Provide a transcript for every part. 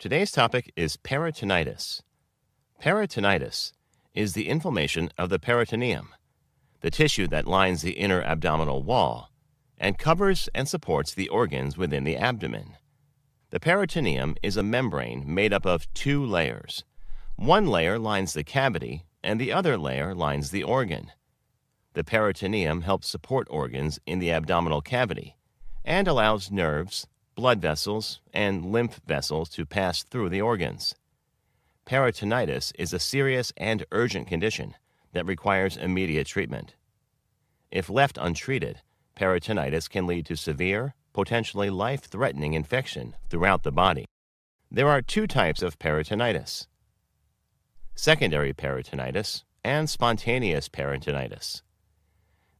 Today's topic is peritonitis. Peritonitis is the inflammation of the peritoneum, the tissue that lines the inner abdominal wall and covers and supports the organs within the abdomen. The peritoneum is a membrane made up of two layers. One layer lines the cavity, and the other layer lines the organ. The peritoneum helps support organs in the abdominal cavity and allows nerves, blood vessels, and lymph vessels to pass through the organs. Peritonitis is a serious and urgent condition that requires immediate treatment. If left untreated, peritonitis can lead to severe, potentially life threatening infection throughout the body. There are two types of peritonitis secondary peritonitis and spontaneous peritonitis.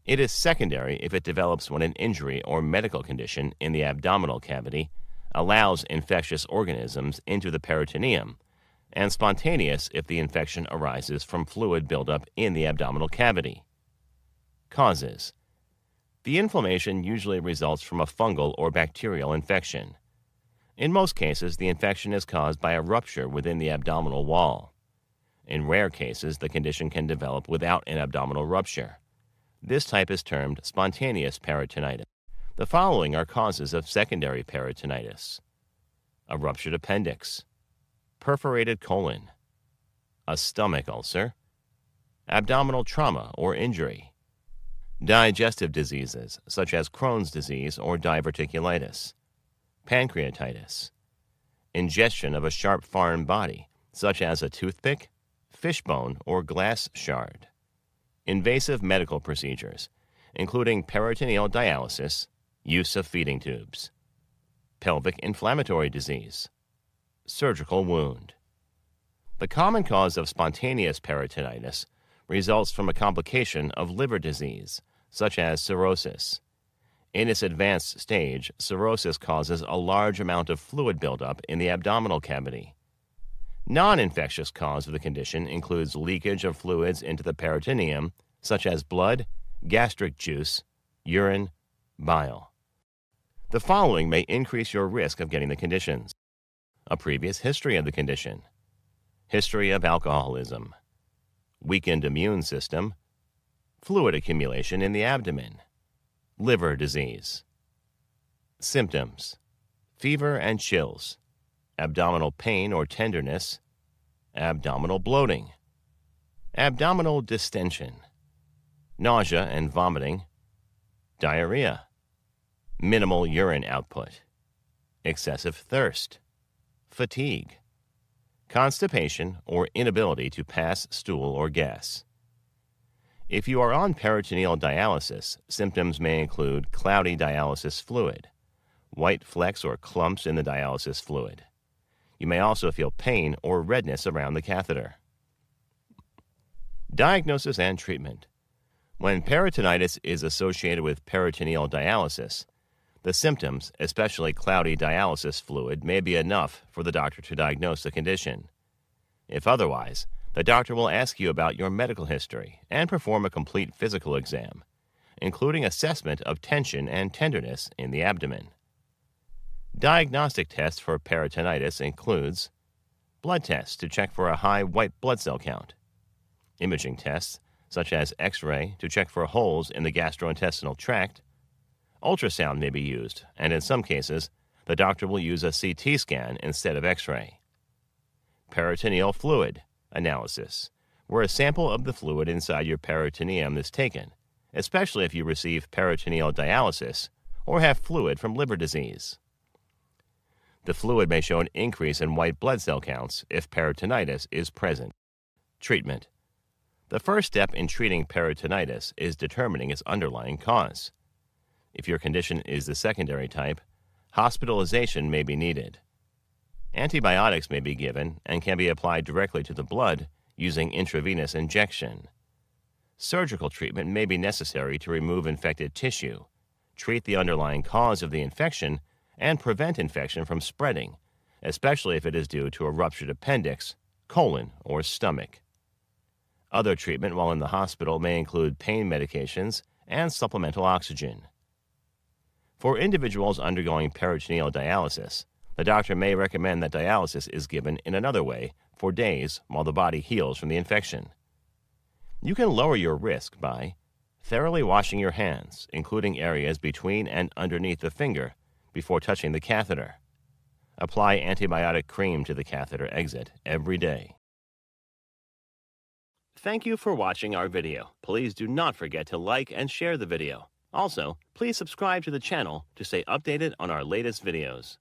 It is secondary if it develops when an injury or medical condition in the abdominal cavity allows infectious organisms into the peritoneum, and spontaneous if the infection arises from fluid buildup in the abdominal cavity. Causes The inflammation usually results from a fungal or bacterial infection. In most cases, the infection is caused by a rupture within the abdominal wall. In rare cases, the condition can develop without an abdominal rupture. This type is termed spontaneous peritonitis. The following are causes of secondary peritonitis. A ruptured appendix, perforated colon, a stomach ulcer, abdominal trauma or injury, digestive diseases such as Crohn's disease or diverticulitis, pancreatitis, ingestion of a sharp foreign body such as a toothpick, fishbone, or glass shard invasive medical procedures, including peritoneal dialysis, use of feeding tubes, pelvic inflammatory disease, surgical wound. The common cause of spontaneous peritonitis results from a complication of liver disease, such as cirrhosis. In its advanced stage, cirrhosis causes a large amount of fluid buildup in the abdominal cavity. Non infectious cause of the condition includes leakage of fluids into the peritoneum, such as blood, gastric juice, urine, bile. The following may increase your risk of getting the conditions. A previous history of the condition, history of alcoholism, weakened immune system, fluid accumulation in the abdomen, liver disease. Symptoms. Fever and chills abdominal pain or tenderness, abdominal bloating, abdominal distension, nausea and vomiting, diarrhea, minimal urine output, excessive thirst, fatigue, constipation or inability to pass stool or gas. If you are on peritoneal dialysis, symptoms may include cloudy dialysis fluid, white flecks or clumps in the dialysis fluid, you may also feel pain or redness around the catheter. Diagnosis and treatment. When peritonitis is associated with peritoneal dialysis, the symptoms, especially cloudy dialysis fluid, may be enough for the doctor to diagnose the condition. If otherwise, the doctor will ask you about your medical history and perform a complete physical exam, including assessment of tension and tenderness in the abdomen. Diagnostic tests for peritonitis includes blood tests to check for a high white blood cell count, imaging tests such as X-ray to check for holes in the gastrointestinal tract. Ultrasound may be used, and in some cases, the doctor will use a CT scan instead of X-ray. Peritoneal fluid analysis, where a sample of the fluid inside your peritoneum is taken, especially if you receive peritoneal dialysis or have fluid from liver disease. The fluid may show an increase in white blood cell counts if peritonitis is present. Treatment The first step in treating peritonitis is determining its underlying cause. If your condition is the secondary type, hospitalization may be needed. Antibiotics may be given and can be applied directly to the blood using intravenous injection. Surgical treatment may be necessary to remove infected tissue, treat the underlying cause of the infection, and prevent infection from spreading, especially if it is due to a ruptured appendix, colon, or stomach. Other treatment while in the hospital may include pain medications and supplemental oxygen. For individuals undergoing peritoneal dialysis, The doctor may recommend that dialysis is given in another way for days while the body heals from the infection. You can lower your risk by thoroughly washing your hands, including areas between and underneath the finger, before touching the catheter. Apply antibiotic cream to the catheter exit every day. Thank you for watching our video. Please do not forget to like and share the video. Also, please subscribe to the channel to stay updated on our latest videos.